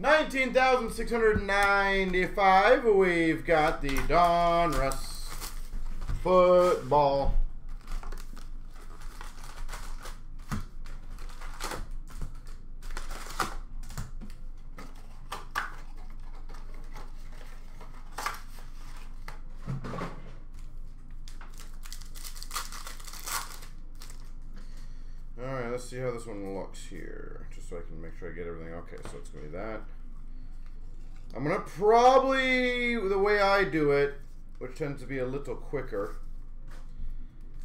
19,695. We've got the Donruss football. Let's see how this one looks here. Just so I can make sure I get everything. Okay, so it's to be that. I'm to probably, the way I do it, which tends to be a little quicker,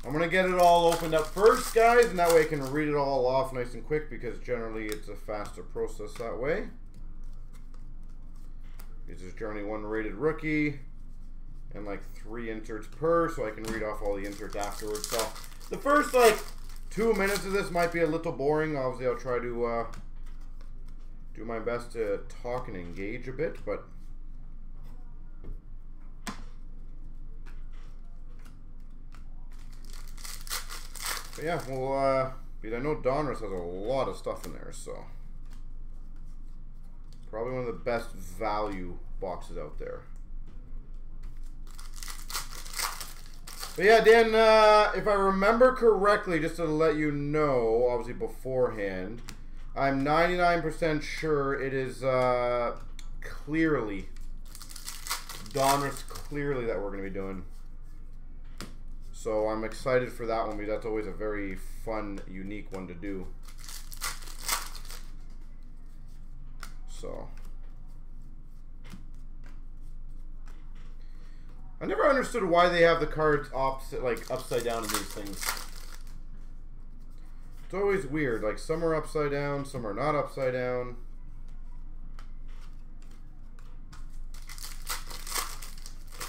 I'm to get it all opened up first, guys, and that way I can read it all off nice and quick because generally it's a faster process that way. This is Journey 1 rated rookie and like three inserts per, so I can read off all the inserts afterwards. So the first like two minutes of this might be a little boring. Obviously, I'll try to uh, do my best to talk and engage a bit, but But yeah, well, uh, I know Donruss has a lot of stuff in there, so probably one of the best value boxes out there. But yeah, Dan, uh, if I remember correctly, just to let you know, obviously beforehand, I'm 99% sure it is uh, clearly, Donruss clearly that we're going to be doing. So I'm excited for that one because that's always a very fun, unique one to do. So. I never understood why they have the cards opposite, like upside down in these things. It's always weird. Like some are upside down, some are not upside down.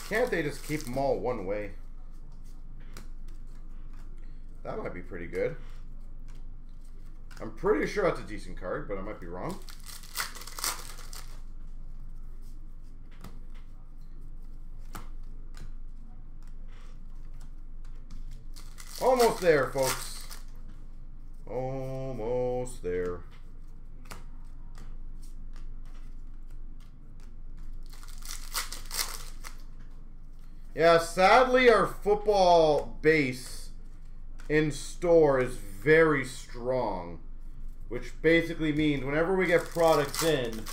Can't they just keep them all one way? That might be pretty good. I'm pretty sure that's a decent card, but I might be wrong. Almost there, folks. Almost there. Yeah, sadly, our football base in store is very strong, which basically means whenever we get products in,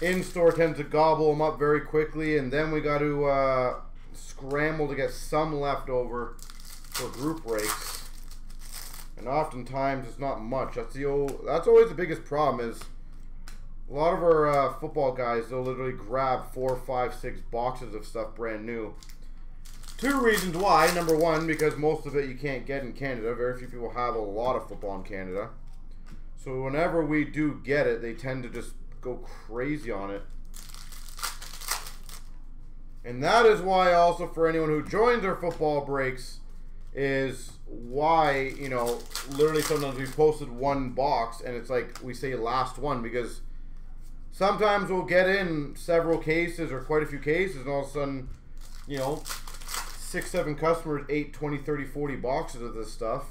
in-store tends to gobble them up very quickly, and then we got to uh, scramble to get some left over for group breaks. And oftentimes it's not much. That's the old. That's always the biggest problem is a lot of our uh, football guys they'll literally grab four, five, six boxes of stuff brand new. Two reasons why. Number one, because most of it you can't get in Canada. Very few people have a lot of football in Canada. So whenever we do get it, they tend to just go crazy on it. And that is why also for anyone who joins our football breaks, is why, you know, literally sometimes we posted one box and it's like we say last one because sometimes we'll get in several cases or quite a few cases and all of a sudden, you know, six, seven customers, eight, 20, 30, 40 boxes of this stuff.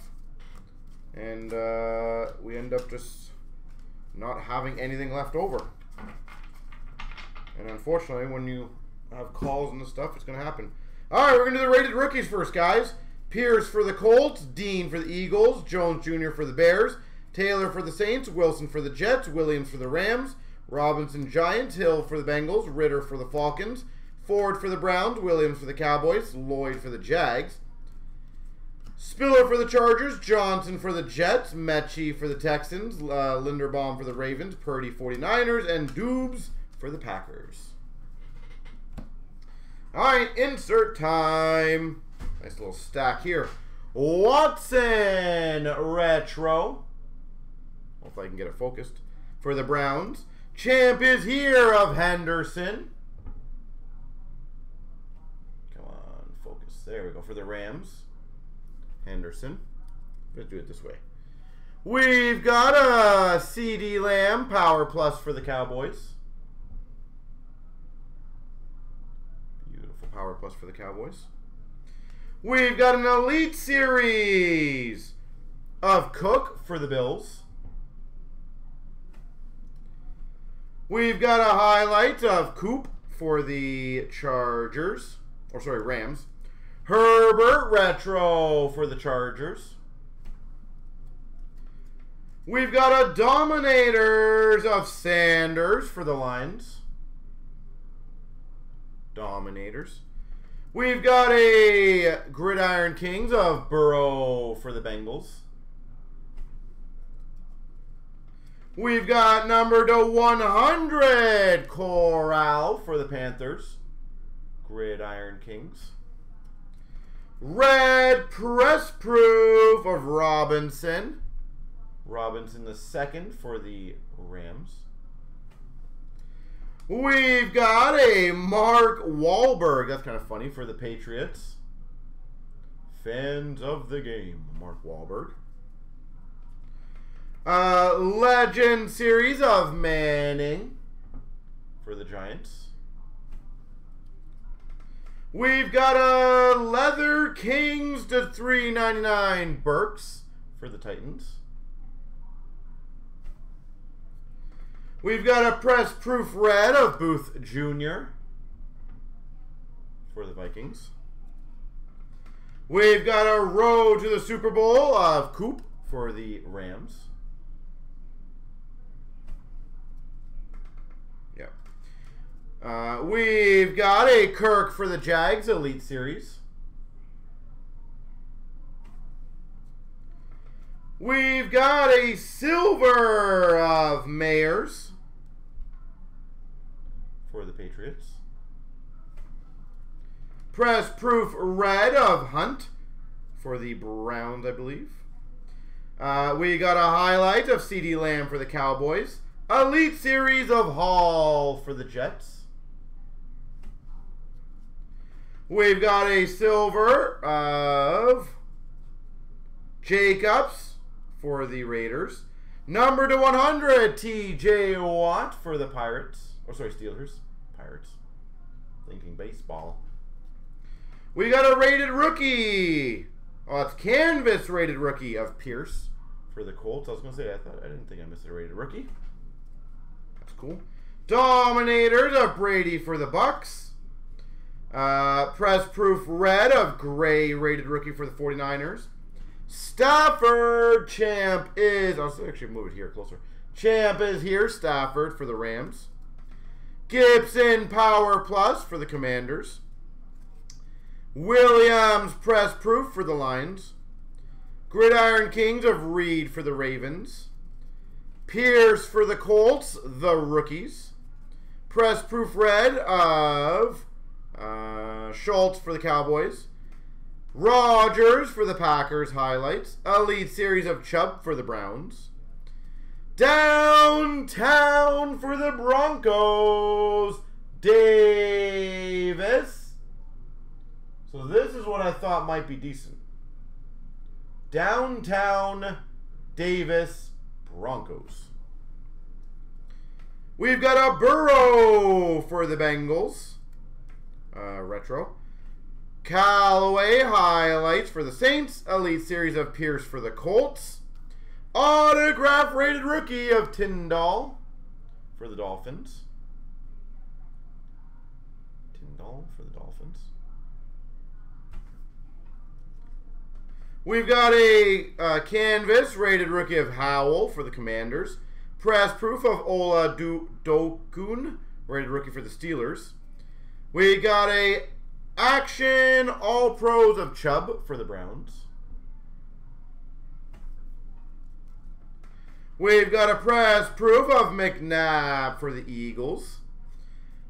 And uh, we end up just not having anything left over. And unfortunately, when you have calls and stuff, it's going to happen. All right, we're going to do the rated rookies first, guys. Pierce for the Colts, Dean for the Eagles, Jones Jr. for the Bears, Taylor for the Saints, Wilson for the Jets, Williams for the Rams, Robinson Giants, Hill for the Bengals, Ridder for the Falcons, Ford for the Browns, Williams for the Cowboys, Lloyd for the Jags, Spiller for the Chargers, Johnson for the Jets, Metchie for the Texans, uh, Linderbaum for the Ravens, Purdy 49ers, and Doubs for the Packers. All right, insert time. Nice little stack here. Watson Retro. Hopefully I can get it focused. For the Browns. Champ is here of Henderson. Come on, focus. There we go. For the Rams. Henderson. Let's do it this way. We've got a CeeDee Lamb Power Plus for the Cowboys. Beautiful Power Plus for the Cowboys. We've got an Elite Series of Cook for the Bills. We've got a highlight of Kupp for the Chargers. Or sorry, Rams. Herbert Retro for the Chargers. We've got a Dominators of Sanders for the Lions. Dominators. We've got a Gridiron Kings of Burrow for the Bengals. We've got number to 100 Corral for the Panthers. Gridiron Kings. Red press proof of Robinson. Robinson the second for the Rams. We've got a Mark Wahlberg. That's kind of funny for the Patriots. Fans of the game, Mark Wahlberg. Uh, Legend series of Manning for the Giants. We've got a Leather Kings to 399 Burks for the Titans. We've got a press proof red of Booth Jr. for the Vikings. We've got a road to the Super Bowl of Kupp for the Rams. Yep. Uh, we've got a Kirk for the Jags Elite Series. We've got a silver of the Patriots. Press proof red of Hunt for the Browns, I believe. Uh, we got a highlight of CeeDee Lamb for the Cowboys. Elite Series of Hall for the Jets. We've got a silver of Jacobs for the Raiders. Number to 100, TJ Watt for the Pirates. Or sorry, Steelers. Pirates. Thinking baseball. We got a rated rookie. Oh, it's canvas rated rookie of Pierce for the Colts. I was gonna say I thought I didn't think I missed a rated rookie. That's cool. Dominators of Brady for the Bucks. Uh, press proof red of Gray rated rookie for the 49ers. Stafford champ is I'll actually move it here closer. Champ is here. Stafford for the Rams. Gibson Power Plus for the Commanders. Williams Press Proof for the Lions. Gridiron Kings of Reed for the Ravens. Pierce for the Colts, the rookies. Press Proof Red of uh, Schultz for the Cowboys. Rodgers for the Packers highlights. Elite Series of Chubb for the Browns. Downtown for the Broncos, Davis. So this is what I thought might be decent. Downtown Davis Broncos. We've got a Burrow for the Bengals. Uh, retro. Callaway highlights for the Saints. Elite Series of Pierce for the Colts. Autograph rated rookie of Tindall for the Dolphins. Tindall for the Dolphins. We've got a uh, canvas rated rookie of Howell for the Commanders. Press proof of Ola du Dokun, rated rookie for the Steelers. We got a action all pros of Chubb for the Browns. We've got a press proof of McNabb for the Eagles.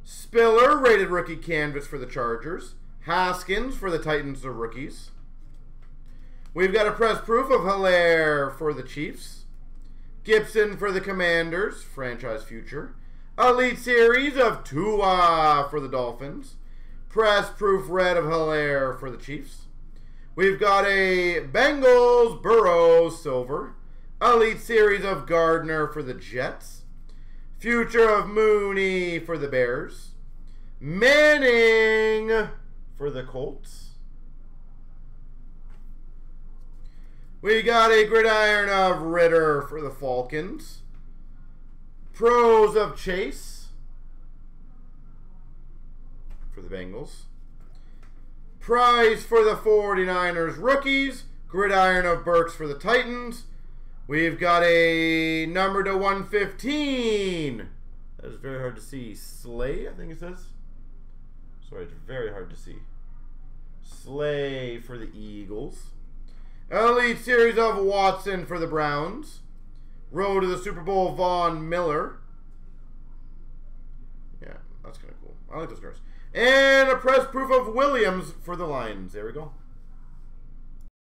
Spiller, rated rookie canvas for the Chargers. Haskins for the Titans, the rookies. We've got a press proof of Helaire for the Chiefs. Gibson for the Commanders, franchise future. Elite Series of Tua for the Dolphins. Press proof red of Helaire for the Chiefs. We've got a Bengals Burrow silver. Elite Series of Gardner for the Jets. Future of Mooney for the Bears. Manning for the Colts. We got a gridiron of Ridder for the Falcons. Pros of Chase for the Bengals. Prize for the 49ers rookies. Gridiron of Burks for the Titans. We've got a number to 115. That is very hard to see. Slay, I think it says. Sorry, it's very hard to see. Slay for the Eagles. Elite Series of Watson for the Browns. Road to the Super Bowl, Von Miller. Yeah, that's kind of cool. I like those cards. And a press proof of Williams for the Lions. There we go.